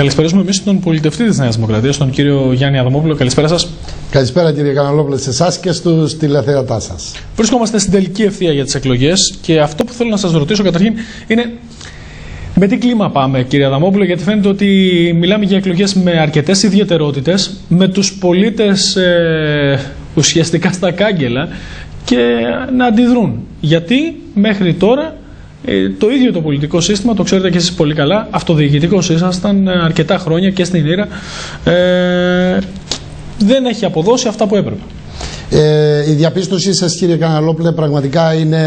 καλησπέριζουμε εμείς τον πολιτευτή της Νέας Δημοκρατίας, τον κύριο Γιάννη Αδαμόπουλο. Καλησπέρα σας. Καλησπέρα κύριε Καναλόπουλο σε εσάς και στους τηλεθεατάς σας. Βρισκόμαστε στην τελική ευθεία για τις εκλογές και αυτό που θέλω να σας ρωτήσω καταρχήν είναι με τι κλίμα πάμε, κύριε Αδαμόπουλο, γιατί φαίνεται ότι μιλάμε για εκλογές με αρκετές ιδιαιτερότητες, με τους πολίτες ε, ουσιαστικά στα κάγκελα και να αντιδρούν. Γιατί μέχρι τώρα ε, το ίδιο το πολιτικό σύστημα, το ξέρετε και εσείς πολύ καλά, αυτοδιοικητικός ήσασταν ε, αρκετά χρόνια και στην Ήρα, ε, δεν έχει αποδώσει αυτά που έπρεπε. Ε, η διαπίστωσή σας κύριε Καναλόπουλε πραγματικά είναι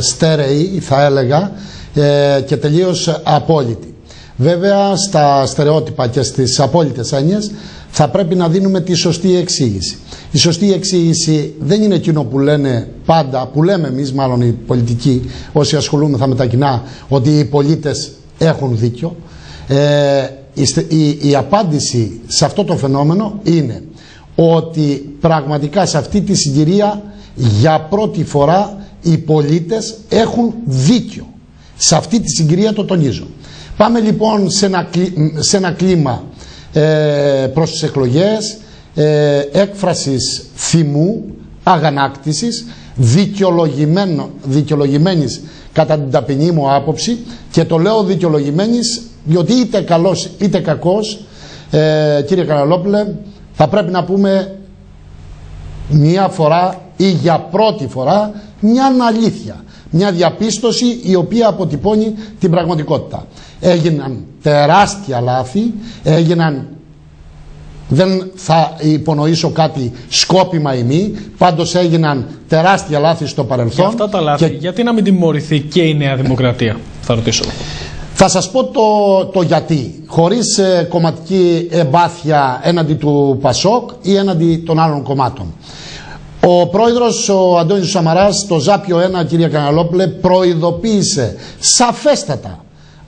στέρεη θα έλεγα ε, και τελείως απόλυτη. Βέβαια στα στερεότυπα και στις απόλυτες έννοιες θα πρέπει να δίνουμε τη σωστή εξήγηση. Η σωστή εξήγηση δεν είναι εκείνο που λένε πάντα, που λέμε εμείς μάλλον οι πολιτικοί όσοι ασχολούμεθα με τα κοινά, ότι οι πολίτες έχουν δίκιο. Ε, η, η απάντηση σε αυτό το φαινόμενο είναι ότι πραγματικά σε αυτή τη συγκυρία για πρώτη φορά οι πολίτες έχουν δίκιο. Σε αυτή τη συγκυρία το τονίζω. Πάμε λοιπόν σε ένα, σε ένα κλίμα ε, προς τις εκλογές, ε, έκφρασης θυμού, αγανάκτησης, δικαιολογημένης κατά την ταπεινή μου άποψη και το λέω δικαιολογημένης διότι είτε καλός είτε κακός. Ε, κύριε Καναλόπουλε θα πρέπει να πούμε μία φορά ή για πρώτη φορά μια αλήθεια μια διαπίστωση η οποία αποτυπώνει την πραγματικότητα έγιναν τεράστια λάθη έγιναν δεν θα υπονοήσω κάτι σκόπιμα ή μη. Πάντως έγιναν τεράστια λάθη στο παρελθόν. Για αυτά τα λάθη, γιατί να μην τιμωρηθεί και η Νέα Δημοκρατία, θα ρωτήσω. Θα σας πω το, το γιατί. Χωρίς ε, κομματική εμπάθεια έναντι του Πασόκ ή έναντι των άλλων κομμάτων. Ο πρόεδρος ο Αντώνης Σαμαράς, το Ζάπιο 1, κύριε Καναλόπουλε, προειδοποίησε σαφέστατα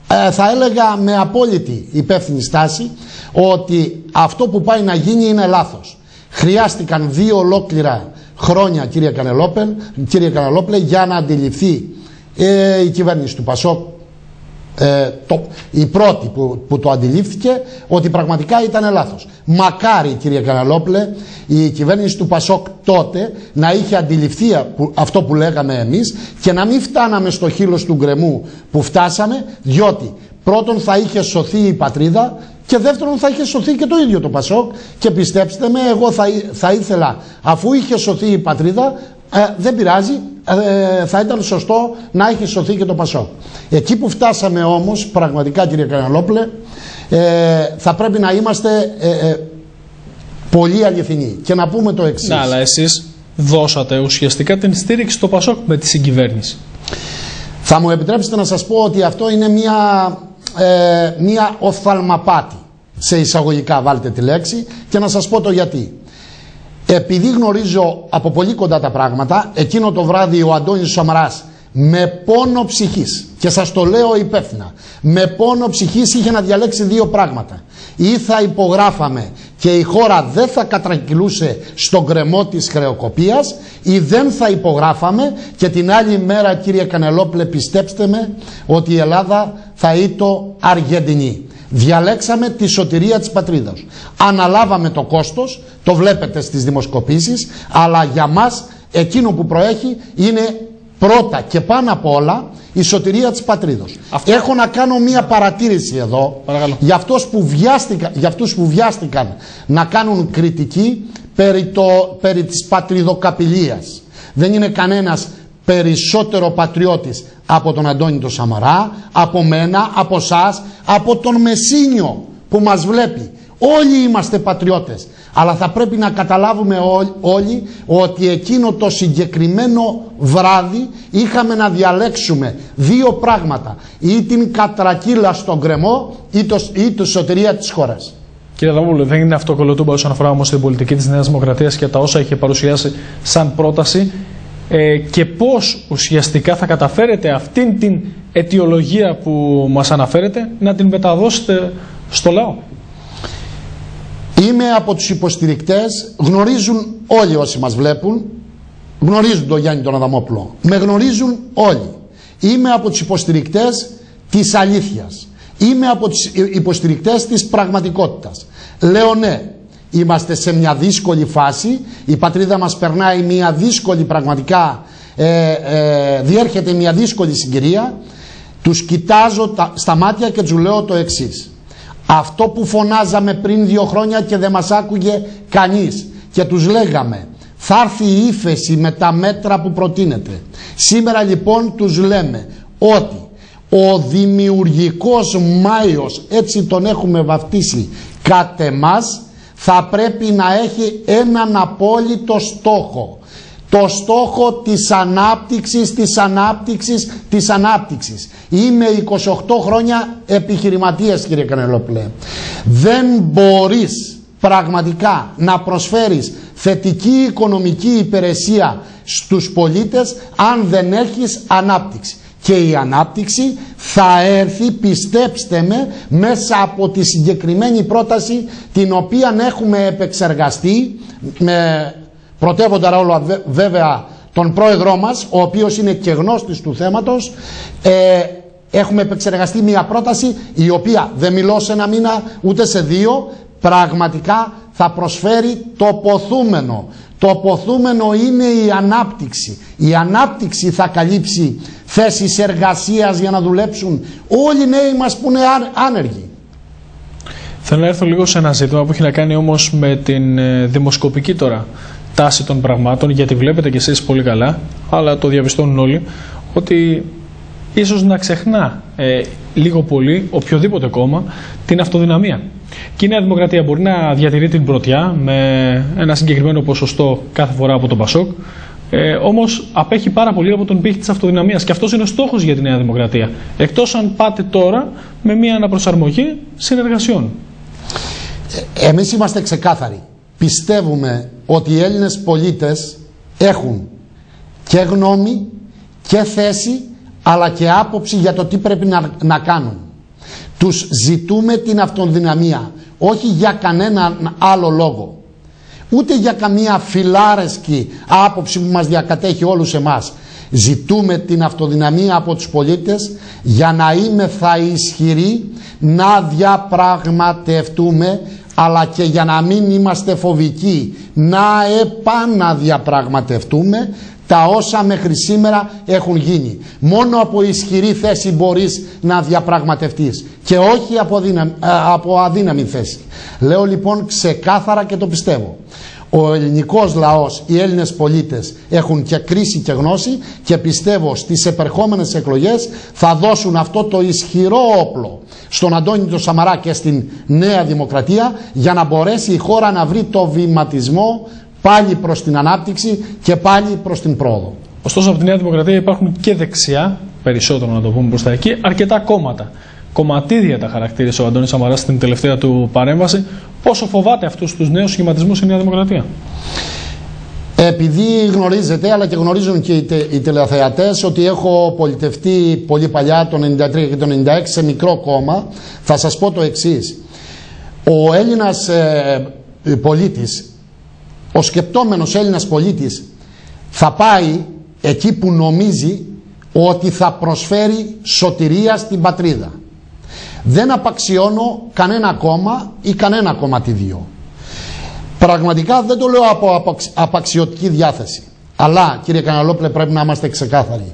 ε, θα έλεγα με απόλυτη υπεύθυνη στάση ότι αυτό που πάει να γίνει είναι λάθος. Χρειάστηκαν δύο ολόκληρα χρόνια κύριε Κανελόπελ, κύριε Κανελόπλε για να αντιληφθεί ε, η κυβέρνηση του Πασόκ ε, το, η πρώτη που, που το αντιλήφθηκε ότι πραγματικά ήταν λάθος. Μακάρι κύριε Καναλόπλε η κυβέρνηση του Πασόκ τότε να είχε αντιληφθεί αυτό που λέγαμε εμείς και να μην φτάναμε στο χείλος του γκρεμού που φτάσαμε διότι πρώτον θα είχε σωθεί η πατρίδα και δεύτερον θα είχε σωθεί και το ίδιο το Πασόκ και πιστέψτε με εγώ θα, θα ήθελα αφού είχε σωθεί η πατρίδα ε, δεν πειράζει, ε, θα ήταν σωστό να έχει σωθεί και το Πασό. Εκεί που φτάσαμε όμως, πραγματικά κύριε Καναλόπλε, ε, θα πρέπει να είμαστε ε, ε, πολύ αληθινοί και να πούμε το εξής. Ναι, αλλά εσείς δώσατε ουσιαστικά την στήριξη στο Πασόκ με τη συγκυβέρνηση. Θα μου επιτρέψετε να σας πω ότι αυτό είναι μια, μια οφθαλμαπάτη σε εισαγωγικά βάλτε τη λέξη και να σας πω το γιατί. Επειδή γνωρίζω από πολύ κοντά τα πράγματα, εκείνο το βράδυ ο Αντώνης Σαμαράς με πόνο ψυχής και σας το λέω υπεύθυνα με πόνο ψυχής είχε να διαλέξει δύο πράγματα. Ή θα υπογράφαμε και η χώρα δεν θα κατρακυλούσε στον κρεμό της χρεοκοπίας ή δεν θα υπογράφαμε και την άλλη μέρα κύριε Κανελόπλε πιστέψτε με ότι η Ελλάδα θα ήτο Αργεντινή Διαλέξαμε τη σωτηρία της πατρίδας. Αναλάβαμε το κόστος, το βλέπετε στις δημοσκοπήσεις, αλλά για μας εκείνο που προέχει είναι πρώτα και πάνω απ' όλα η σωτηρία της πατρίδος. Έχω να κάνω μία παρατήρηση εδώ για, αυτούς που βιάστηκαν, για αυτούς που βιάστηκαν να κάνουν κριτική περί, το, περί της πατριδοκαπηλείας. Δεν είναι κανένας περισσότερο πατριώτης από τον Αντώνη τον Σαμαρά, από μένα, από εσά, από τον Μεσίνιο που μας βλέπει. Όλοι είμαστε πατριώτες. Αλλά θα πρέπει να καταλάβουμε όλοι ότι εκείνο το συγκεκριμένο βράδυ είχαμε να διαλέξουμε δύο πράγματα. Ή την κατρακύλα στον κρεμό ή, το, ή τη σωτηρία της χώρας. Κύριε Δαμούλου, δεν είναι αυτοκολλωτούμπα όσον αφορά όμως την πολιτική της Νέας Δημοκρατίας και τα όσα είχε παρουσιάσει σαν πρόταση ε, και πώς ουσιαστικά θα καταφέρετε αυτήν την αιτιολογία που μας αναφέρετε να την μεταδώσετε στο λαό; Είμαι από τους υποστηρικτές, γνωρίζουν όλοι όσοι μας βλέπουν, γνωρίζουν τον Γιάννη τον Αδαμόπουλο, με γνωρίζουν όλοι. Είμαι από τους υποστηρικτές της αλήθειας. Είμαι από τους υποστηρικτές της πραγματικότητας. Λέω ναι, είμαστε σε μια δύσκολη φάση, η πατρίδα μας περνάει μια δύσκολη πραγματικά, ε, ε, διέρχεται μια δύσκολη συγκυρία, τους κοιτάζω στα μάτια και τους λέω το εξής. Αυτό που φωνάζαμε πριν δύο χρόνια και δεν μας άκουγε κανείς και τους λέγαμε θα έρθει η ύφεση με τα μέτρα που προτείνεται. Σήμερα λοιπόν τους λέμε ότι ο δημιουργικός Μάιος, έτσι τον έχουμε βαφτίσει κατ' εμάς, θα πρέπει να έχει έναν απόλυτο στόχο. Το στόχο της ανάπτυξης, της ανάπτυξης, της ανάπτυξης. Είμαι 28 χρόνια επιχειρηματίας κύριε Κανελόπουλε. Δεν μπορείς πραγματικά να προσφέρεις θετική οικονομική υπηρεσία στους πολίτες αν δεν έχεις ανάπτυξη. Και η ανάπτυξη θα έρθει, πιστέψτε με, μέσα από τη συγκεκριμένη πρόταση την οποία έχουμε επεξεργαστεί με πρωτεύοντα ρόλο βέβαια τον πρόεδρό μας, ο οποίος είναι και γνώστης του θέματος, ε, έχουμε επεξεργαστεί μια πρόταση η οποία δεν μιλώ σε ένα μήνα ούτε σε δύο, πραγματικά θα προσφέρει το ποθούμενο. Το ποθούμενο είναι η ανάπτυξη. Η ανάπτυξη θα καλύψει θέσεις εργασίας για να δουλέψουν όλοι οι νέοι μας που είναι άνεργοι. Θέλω να έρθω λίγο σε ένα ζήτημα που έχει να κάνει όμως με την ε, δημοσκοπική τώρα τάση των πραγμάτων γιατί βλέπετε κι εσείς πολύ καλά αλλά το διαπιστώνουν όλοι ότι ίσως να ξεχνά ε, λίγο πολύ οποιοδήποτε κόμμα την αυτοδυναμία. Και η Νέα Δημοκρατία μπορεί να διατηρεί την πρωτιά με ένα συγκεκριμένο ποσοστό κάθε φορά από τον Πασόκ. Ε, Όμως απέχει πάρα πολύ από τον πύχη της αυτοδυναμίας. Και αυτός είναι ο στόχος για τη Νέα Δημοκρατία. Εκτός αν πάτε τώρα με μια αναπροσαρμογή συνεργασιών. Ε, Εμείς είμαστε ξεκάθαροι. Πιστεύουμε ότι οι Έλληνες πολίτες έχουν και γνώμη και θέση αλλά και άποψη για το τι πρέπει να, να κάνουν. Τους ζητούμε την αυτοδυναμία, όχι για κανέναν άλλο λόγο. Ούτε για καμία φιλάρεσκη άποψη που μας διακατέχει όλους εμάς. Ζητούμε την αυτοδυναμία από τους πολίτες για να είμαι θα ισχυροί να διαπραγματευτούμε αλλά και για να μην είμαστε φοβικοί να επαναδιαπραγματευτούμε τα όσα μέχρι σήμερα έχουν γίνει. Μόνο από ισχυρή θέση μπορείς να διαπραγματευτείς και όχι από, από αδύναμη θέση. Λέω λοιπόν ξεκάθαρα και το πιστεύω. Ο ελληνικός λαός, οι Έλληνες πολίτες έχουν και κρίση και γνώση και πιστεύω στις επερχόμενες εκλογές θα δώσουν αυτό το ισχυρό όπλο στον Αντώνη το Σαμαρά και στην Νέα Δημοκρατία για να μπορέσει η χώρα να βρει το βηματισμό πάλι προς την ανάπτυξη και πάλι προς την πρόοδο. Ωστόσο από τη Νέα Δημοκρατία υπάρχουν και δεξιά, περισσότερο να το πούμε προς τα εκεί, αρκετά κόμματα. Κομματίδια τα χαρακτήρισε ο Αντώνης Σαμαράς στην τελευταία του παρέμβαση. Πόσο φοβάται αυτούς τους νέους σχηματισμούς η Νέα Δημοκρατία; Επειδή γνωρίζετε, αλλά και γνωρίζουν και οι, τε, οι τηλεθεατές, ότι έχω πολιτευτεί πολύ παλιά, το 1993 και το 1996, σε μικρό κόμμα, θα σας πω το εξής. Ο Έλληνας ε, πολίτης ο σκεπτόμενος Έλληνας πολίτης θα πάει εκεί που νομίζει ότι θα προσφέρει σωτηρία στην πατρίδα. Δεν απαξιώνω κανένα κόμμα ή κανένα κομματίδιο. Πραγματικά δεν το λέω από απαξιωτική διάθεση. Αλλά κύριε Καναλόπλε πρέπει να είμαστε ξεκάθαροι.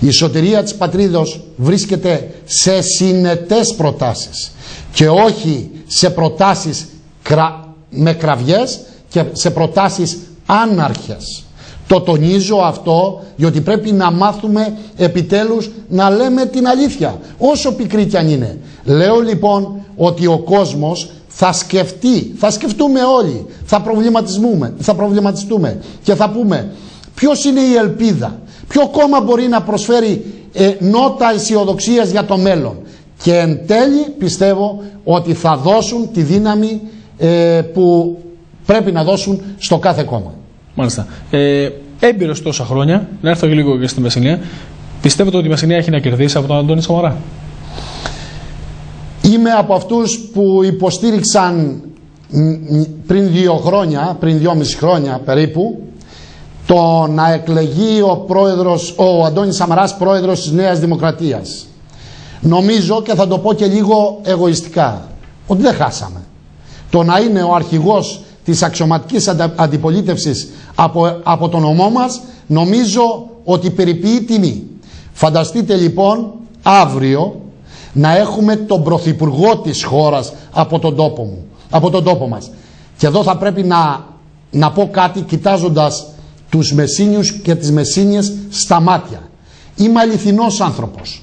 Η σωτηρία της πατρίδος βρίσκεται σε συνετές προτάσεις και όχι σε προτάσεις με κραυγές και σε προτάσεις άναρχες. Το τονίζω αυτό διότι πρέπει να μάθουμε επιτέλους να λέμε την αλήθεια όσο πικρή κι αν είναι. Λέω λοιπόν ότι ο κόσμος θα σκεφτεί, θα σκεφτούμε όλοι, θα προβληματιστούμε, θα προβληματιστούμε και θα πούμε ποιος είναι η ελπίδα, ποιο κόμμα μπορεί να προσφέρει ε, νότα αισιοδοξίας για το μέλλον. Και εν τέλει πιστεύω ότι θα δώσουν τη δύναμη ε, που πρέπει να δώσουν στο κάθε κόμμα. Μάλιστα. Ε, Έμπειρος τόσα χρόνια, να έρθω λίγο και στη Μεσσηνία, πιστεύετε ότι η Μεσσηνία έχει να κερδίσει από τον Αντώνη Σαμαρά; Είμαι από αυτούς που υποστήριξαν πριν δύο χρόνια, πριν δυόμιση χρόνια περίπου, το να εκλεγεί ο, πρόεδρος, ο Αντώνης Σαμαράς πρόεδρος της Νέας Δημοκρατίας. νομίζω και θα το πω και λίγο εγωιστικά ότι δεν χάσαμε. Το να είναι ο αρχηγός της αξιωματικής αντιπολίτευσης από, από τον ομό μας νομίζω ότι περιποιεί τιμή. Φανταστείτε λοιπόν αύριο να έχουμε τον πρωθυπουργό της χώρας από τον τόπο, μου, από τον τόπο μας. Και εδώ θα πρέπει να, να πω κάτι κοιτάζοντας τους Μεσίνιους και τις Μεσίνιες στα μάτια. Είμαι αληθινός άνθρωπος.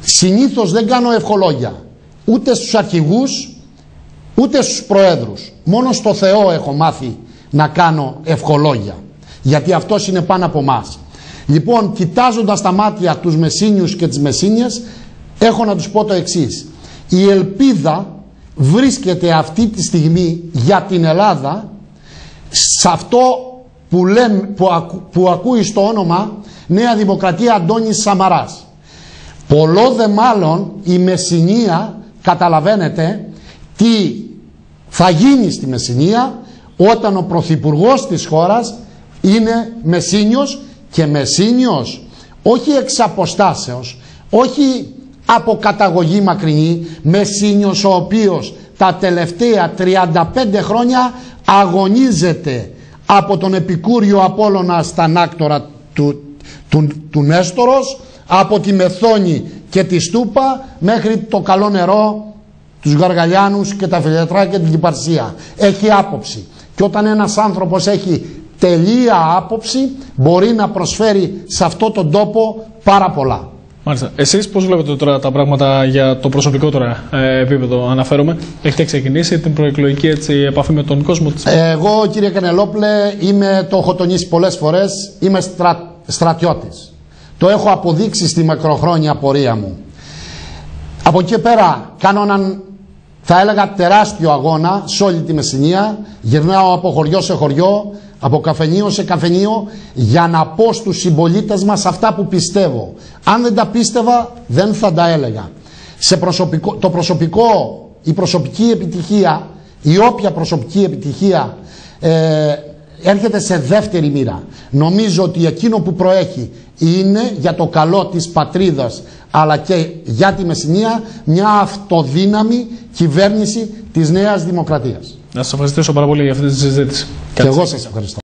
Συνήθως δεν κάνω ευχολόγια. Ούτε στους αρχηγούς, ούτε στους προέδρους. Μόνο στο Θεό έχω μάθει να κάνω ευχολόγια. Γιατί αυτός είναι πάνω από μας. Λοιπόν, κοιτάζοντας τα μάτια τους Μεσίνιους και τις Μεσίνιες, έχω να τους πω το εξής. Η ελπίδα βρίσκεται αυτή τη στιγμή για την Ελλάδα σε αυτό που, που, που ακούει στο όνομα Νέα Δημοκρατία Αντώνης Σαμαράς. Πολλό δε μάλλον η Μεσσηνία καταλαβαίνετε τι θα γίνει στη Μεσσηνία όταν ο Πρωθυπουργός της χώρας είναι Μεσσίνιος και Μεσσίνιος όχι εξ αποστάσεως, όχι από καταγωγή μακρινή, Μεσσίνιος ο οποίος τα τελευταία 35 χρόνια αγωνίζεται από τον Επικούριο Απόλλωνα στα νάκτορα του, του, του Νέστορος, από τη Μεθόνη και τη Στούπα μέχρι το καλό νερό, τους Γαργαλιάνους και τα Φιλετρά και την Κυπαρσία. Έχει άποψη. Και όταν ένας άνθρωπος έχει τελεία άποψη μπορεί να προσφέρει σε αυτό τον τόπο πάρα πολλά. Μάλιστα. Εσείς πώς βλέπετε τώρα τα πράγματα για το προσωπικό τώρα ε, επίπεδο αναφέρομαι; Έχετε ξεκινήσει την προεκλογική έτσι, επαφή με τον κόσμο της; Εγώ κύριε Κανελόπλε είμαι, το έχω τονίσει πολλές φορές, είμαι στρα, στρατιώτης. Το έχω αποδείξει στη μακροχρόνια πορεία μου. Από εκεί πέρα κάνω έναν θα έλεγα τεράστιο αγώνα σε όλη τη Μεσσηνία. Γυρνάω από χωριό σε χωριό, από καφενείο σε καφενείο για να πω στους συμπολίτες μας αυτά που πιστεύω. Αν δεν τα πίστευα δεν θα τα έλεγα. Σε προσωπικό, το προσωπικό, η προσωπική επιτυχία, η όποια προσωπική επιτυχία ε, έρχεται σε δεύτερη μοίρα. Νομίζω ότι εκείνο που προέχει είναι για το καλό της πατρίδας αλλά και για τη Μεσσηνία μια αυτοδύναμη κυβέρνηση της Νέας Δημοκρατίας. Να σας ευχαριστήσω πάρα πολύ για αυτή τη συζήτηση. Και εγώ σας ευχαριστώ.